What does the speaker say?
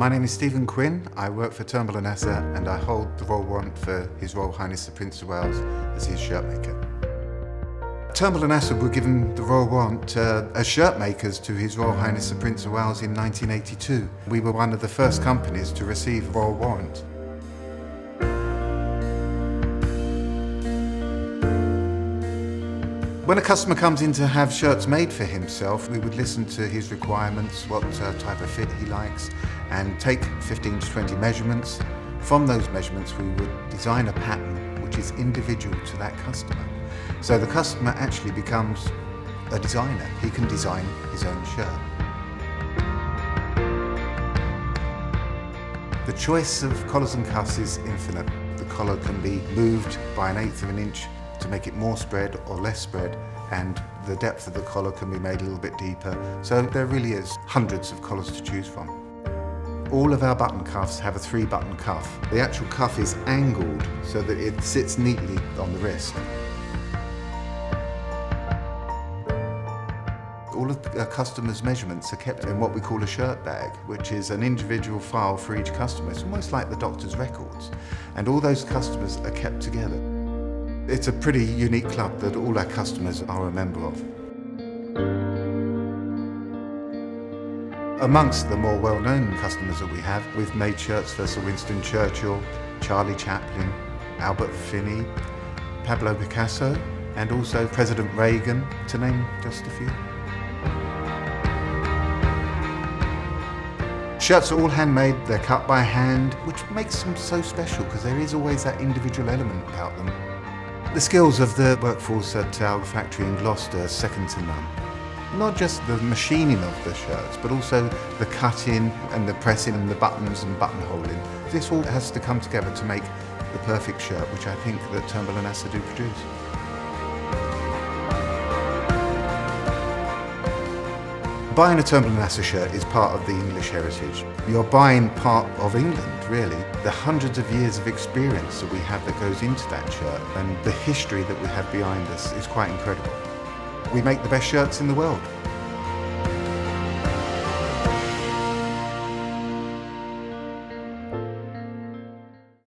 My name is Stephen Quinn. I work for Turnbull and Asser and I hold the royal warrant for His Royal Highness the Prince of Wales as his shirt maker. Turnbull and Asser were given the royal warrant uh, as shirt makers to His Royal Highness the Prince of Wales in 1982. We were one of the first companies to receive a royal warrant. When a customer comes in to have shirts made for himself, we would listen to his requirements, what uh, type of fit he likes, and take 15 to 20 measurements. From those measurements, we would design a pattern which is individual to that customer. So the customer actually becomes a designer. He can design his own shirt. The choice of collars and cuffs is infinite. The collar can be moved by an eighth of an inch to make it more spread or less spread and the depth of the collar can be made a little bit deeper. So there really is hundreds of collars to choose from. All of our button cuffs have a three button cuff. The actual cuff is angled so that it sits neatly on the wrist. All of our uh, customers' measurements are kept in what we call a shirt bag, which is an individual file for each customer. It's almost like the doctor's records. And all those customers are kept together. It's a pretty unique club that all our customers are a member of. Amongst the more well-known customers that we have, we've made shirts for Sir Winston Churchill, Charlie Chaplin, Albert Finney, Pablo Picasso, and also President Reagan, to name just a few. Shirts are all handmade, they're cut by hand, which makes them so special because there is always that individual element about them. The skills of the workforce at our factory in Gloucester are second to none. Not just the machining of the shirts, but also the cutting and the pressing and the buttons and buttonholing. This all has to come together to make the perfect shirt, which I think that Turnbull and Asser do produce. Buying a Turnbull and Asser shirt is part of the English heritage. You're buying part of England, really. The hundreds of years of experience that we have that goes into that shirt and the history that we have behind us is quite incredible. We make the best shirts in the world.